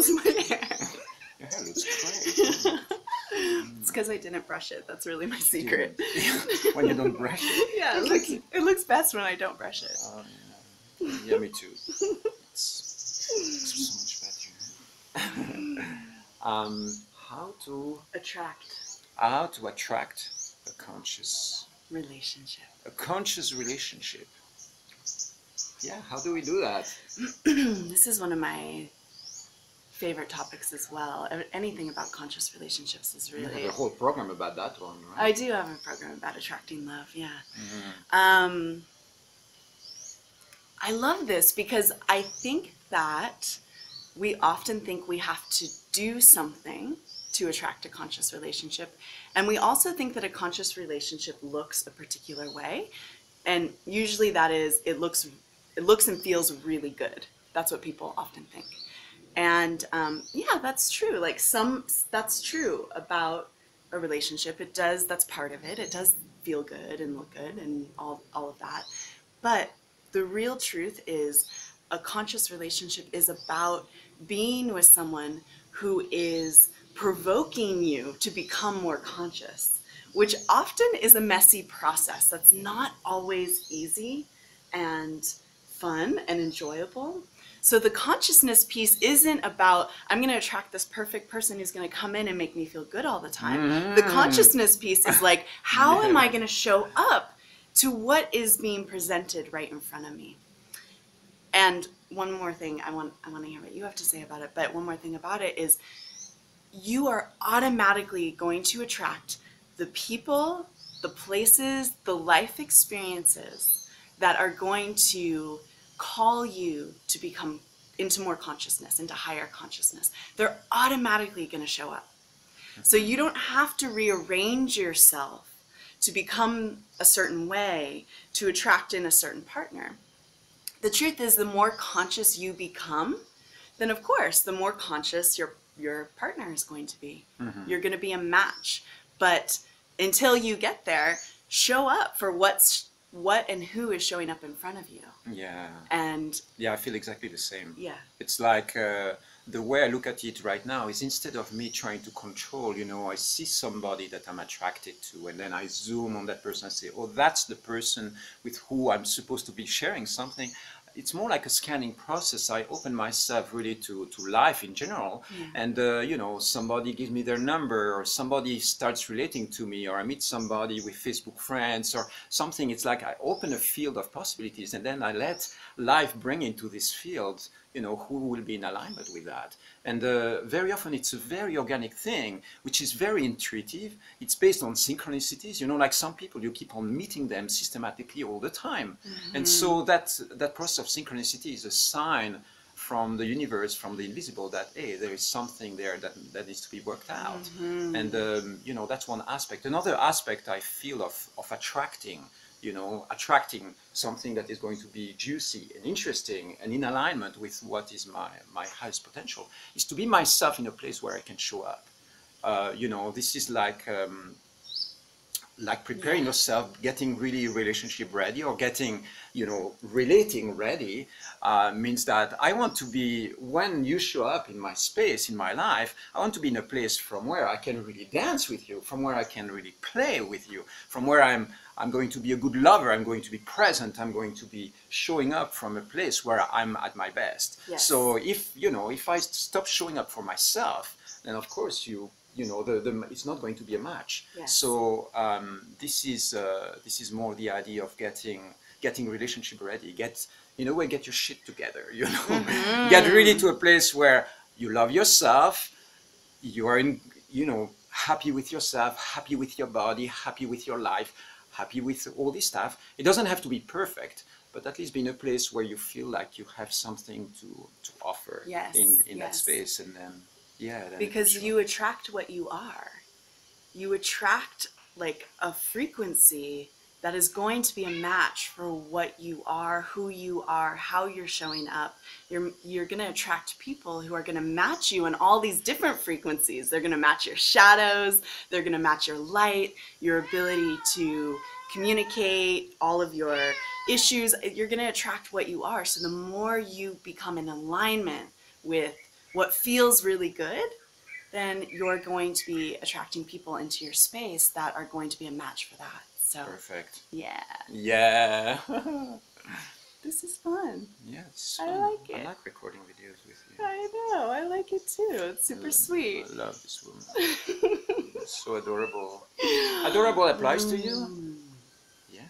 how's my hair? Your hair looks great. it's because I didn't brush it. That's really my secret. when you don't brush it. yeah, it looks, it looks best when I don't brush it. Um, yeah, me too. It's, it's so much better. um, how to Attract how to attract a conscious relationship. a conscious relationship. Yeah, how do we do that? this is one of my favorite topics as well. Anything about conscious relationships is You have really. a whole program about that one, right? I do have a program about attracting love. Yeah. Mhm. Um, I love this because I think that we often think we have to do something to attract a conscious relationship. And we also think that a conscious relationship looks a particular way. And usually that is it looks it looks and feels really good. That's what people often think. And um, yeah, that's true. Like some that's true about a relationship. It does that's part of it. It does feel good and look good and all all of that. But the real truth is a conscious relationship is about being with someone who is provoking you to become more conscious, which often is a messy process. That's not always easy and fun and enjoyable. So the consciousness piece isn't about I'm going to attract this perfect person who's going to come in and make me feel good all the time. The Mm. consciousness piece is like how am I going to show up to what is being presented right in front of me? And one more thing I want I want to hear what you have to say about it, but one more thing about it is you are automatically going to attract the people, the places, the life experiences that are going to call you to become into more consciousness, into higher consciousness. They're automatically going to show up. So you don't have to rearrange yourself to become a certain way to attract in a certain partner. The truth is the more conscious you become, then of course the more conscious your your partner is going to be. Mm-hmm. You're going to be a match. But until you get there, show up for what's what and who is showing up in front of you. Yeah, And yeah, I feel exactly the same. yeah. It's like uh, the way I look at it right now is instead of me trying to control, you know, I see somebody that I'm attracted to, and then I zoom on that person and say, oh, that's the person with who I'm supposed to be sharing something. It's more like a scanning process. I open myself really to, to life in general, and uh, you know, somebody gives me their number, or somebody starts relating to me, or I meet somebody with Facebook friends, or something. It's like I open a field of possibilities, and then I let life bring into this field you know who will be in alignment with that. And uh, very often it's a very organic thing which is very intuitive. It's based on synchronicities. You know like some people you keep on meeting them systematically all the time. And so that that process of synchronicity is a sign from the universe from the invisible that hey there is something there that, that needs to be worked out. And um, you know that's one aspect. Another aspect i feel of of attracting you know, attracting something that is going to be juicy and interesting and in alignment with what is my, my highest potential, is to be myself in a place where I can show up. Uh, you know, this is like um, like preparing yourself, getting really relationship ready or getting, you know, relating ready uh, means that I want to be, when you show up in my space, in my life, I want to be in a place from where I can really dance with you, from where I can really play with you, from where I'm, I'm going to be a good lover, I'm going to be present, I'm going to be showing up from a place where I'm at my best. Yes. So if, you know, if I stop showing up for myself, then of course you, you know, the, the, it's not going to be a match. Yes. So um, this is uh, this is more the idea of getting getting relationship ready. Get in a way, get your shit together. You know, Mm-hmm. get really to a place where you love yourself. You are in, you know, happy with yourself, happy with your body, happy with your life, happy with all this stuff. It doesn't have to be perfect, but at least be in a place where you feel like you have something to to offer Yes, in in that space, and then yeah, because you attract what you are. You attract like a frequency that is going to be a match for what you are, who you are, how you're showing up. You're you're going to attract people who are going to match you in all these different frequencies. They're going to match your shadows, they're going to match your light, your ability to communicate, all of your issues. You're going to attract what you are. So the more you become in alignment with what feels really good, then you're going to be attracting people into your space that are going to be a match for that. So, Perfect. yeah, Yeah. this is fun. yeah, it's I like it. I like recording videos with you. I know, I like it too. It's super I sweet. I love this woman. so adorable. Adorable applies to you? Mm. Yeah.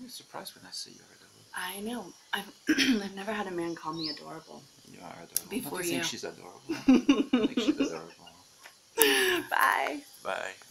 I'm surprised when I see you're adorable. I know. I've I've never had a man call me adorable. You are adorable. Before Don't you think she's adorable? I think she's adorable. Bye. Bye.